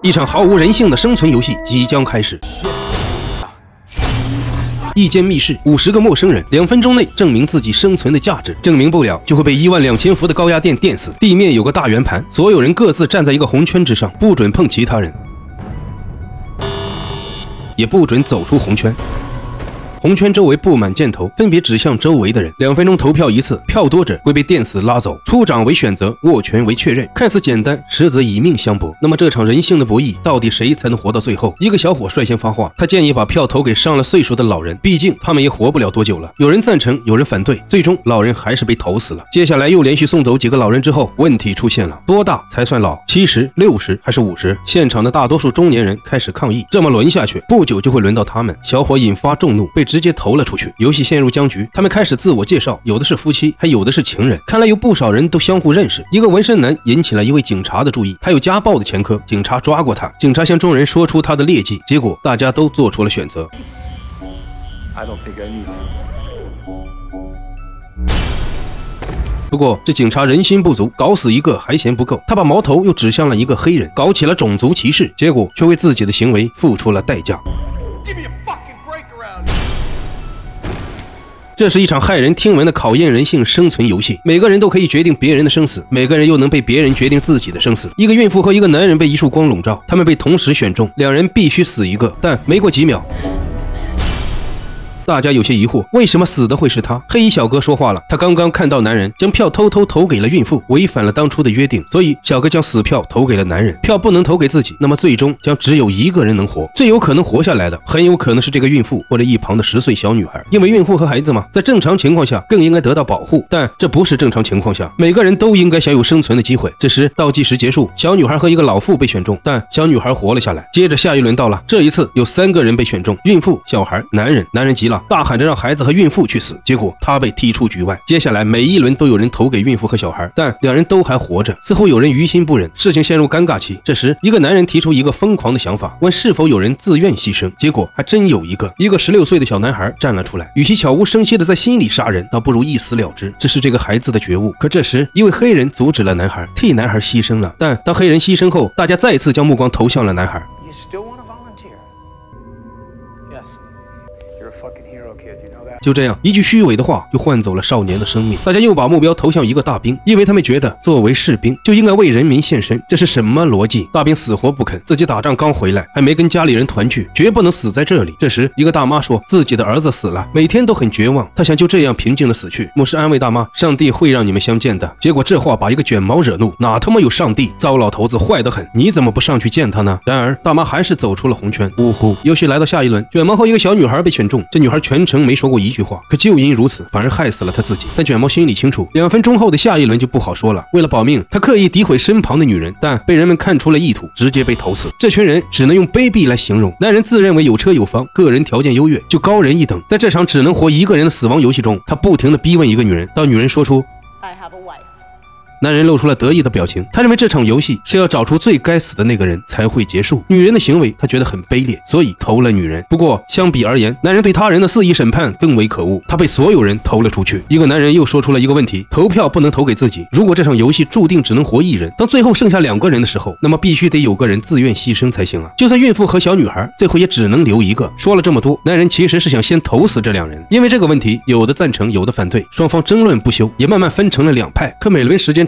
一场毫无人性的生存游戏即将开始。一间密室，五十个陌生人，两分钟内证明自己生存的价值，证明不了就会被一万两千伏的高压电电死。地面有个大圆盘，所有人各自站在一个红圈之上，不准碰其他人，也不准走出红圈。红圈周围布满箭头，分别指向周围的人。两分钟投票一次，票多者会被电死拉走。出掌为选择，握拳为确认。看似简单，实则以命相搏。那么这场人性的博弈，到底谁才能活到最后？一个小伙率先发话，他建议把票投给上了岁数的老人，毕竟他们也活不了多久了。有人赞成，有人反对，最终老人还是被投死了。接下来又连续送走几个老人之后，问题出现了：多大才算老？七十六十还是五十？现场的大多数中年人开始抗议，这么轮下去，不久就会轮到他们。小伙引发众怒，被。直接投了出去，游戏陷入僵局。他们开始自我介绍，有的是夫妻，还有的是情人。看来有不少人都相互认识。一个纹身男引起了一位警察的注意，他有家暴的前科，警察抓过他。警察向众人说出他的劣迹，结果大家都做出了选择。不过这警察人心不足，搞死一个还嫌不够，他把矛头又指向了一个黑人，搞起了种族歧视，结果却为自己的行为付出了代价。这是一场骇人听闻的考验人性生存游戏，每个人都可以决定别人的生死，每个人又能被别人决定自己的生死。一个孕妇和一个男人被一束光笼罩，他们被同时选中，两人必须死一个，但没过几秒。大家有些疑惑，为什么死的会是他？黑衣小哥说话了，他刚刚看到男人将票偷偷投给了孕妇，违反了当初的约定，所以小哥将死票投给了男人。票不能投给自己，那么最终将只有一个人能活。最有可能活下来的，很有可能是这个孕妇或者一旁的十岁小女孩，因为孕妇和孩子嘛，在正常情况下更应该得到保护，但这不是正常情况下，每个人都应该享有生存的机会。这时倒计时结束，小女孩和一个老妇被选中，但小女孩活了下来。接着下一轮到了，这一次有三个人被选中：孕妇、小孩、男人。男人急了，大喊着让孩子。和孕妇去死，结果他被踢出局外。接下来每一轮都有人投给孕妇和小孩，但两人都还活着。似乎有人于心不忍，事情陷入尴尬期。这时，一个男人提出一个疯狂的想法，问是否有人自愿牺牲。结果还真有一个，一个十六岁的小男孩站了出来。与其悄无声息的在心里杀人，倒不如一死了之。这是这个孩子的觉悟。可这时，一位黑人阻止了男孩，替男孩牺牲了。但当黑人牺牲后，大家再次将目光投向了男孩。就这样，一句虚伪的话就换走了少年的生命。大家又把目标投向一个大兵，因为他们觉得作为士兵就应该为人民献身。这是什么逻辑？大兵死活不肯，自己打仗刚回来，还没跟家里人团聚，绝不能死在这里。这时，一个大妈说自己的儿子死了，每天都很绝望，她想就这样平静的死去。牧师安慰大妈：“上帝会让你们相见的。”结果这话把一个卷毛惹怒：“哪他妈有上帝？糟老头子坏得很，你怎么不上去见他呢？”然而，大妈还是走出了红圈。呜呼！游戏来到下一轮，卷毛和一个小女孩被选中，这女孩全程没说过一。一句话，可就因如此，反而害死了他自己。但卷毛心里清楚，两分钟后的下一轮就不好说了。为了保命，他刻意诋毁身旁的女人，但被人们看出了意图，直接被投死。这群人只能用卑鄙来形容。男人自认为有车有房，个人条件优越，就高人一等。在这场只能活一个人的死亡游戏中，他不停地逼问一个女人，当女人说出。男人露出了得意的表情，他认为这场游戏是要找出最该死的那个人才会结束。女人的行为他觉得很卑劣，所以投了女人。不过相比而言，男人对他人的肆意审判更为可恶，他被所有人投了出去。一个男人又说出了一个问题：投票不能投给自己。如果这场游戏注定只能活一人，当最后剩下两个人的时候，那么必须得有个人自愿牺牲才行啊！就算孕妇和小女孩，最后也只能留一个。说了这么多，男人其实是想先投死这两人，因为这个问题有的赞成，有的反对，双方争论不休，也慢慢分成了两派。可每轮时间。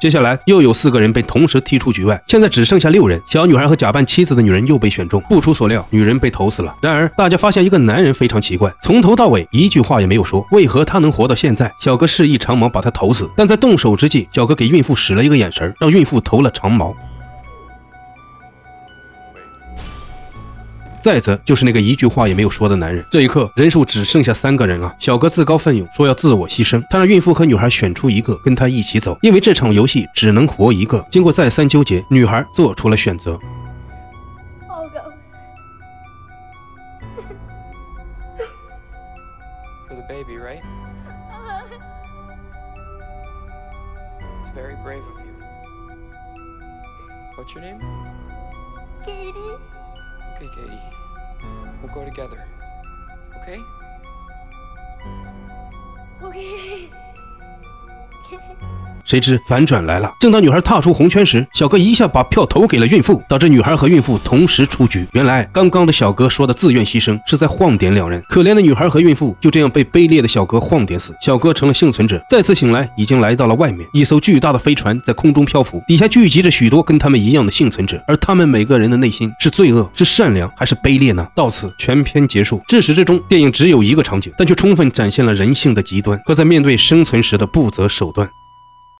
接下来又有四个人被同时踢出局外，现在只剩下六人。小女孩和假扮妻子的女人又被选中。不出所料，女人被投死了。然而，大家发现一个男人非常奇怪，从头到尾一句话也没有说，为何他能活到现在？小哥示意长矛把他投死，但在动手之际，小哥给孕妇使了一个眼神，让孕妇投了长矛。再则就是那个一句话也没有说的男人。这一刻，人数只剩下三个人了。小哥自告奋勇说要自我牺牲，他让孕妇和女孩选出一个跟他一起走，因为这场游戏只能活一个。经过再三纠结，女孩做出了选择。I'll go. Baby, right? It's very brave of you. What's your name? Katie. Okay, Katie. We'll go together. Okay? Okay. 谁知反转来了。正当女孩踏出红圈时，小哥一下把票投给了孕妇，导致女孩和孕妇同时出局。原来刚刚的小哥说的自愿牺牲是在晃点两人，可怜的女孩和孕妇就这样被卑劣的小哥晃点死。小哥成了幸存者，再次醒来已经来到了外面，一艘巨大的飞船在空中漂浮，底下聚集着许多跟他们一样的幸存者，而他们每个人的内心是罪恶、是善良还是卑劣呢？到此全片结束。至始至终，电影只有一个场景，但却充分展现了人性的极端和在面对生存时的不择手段。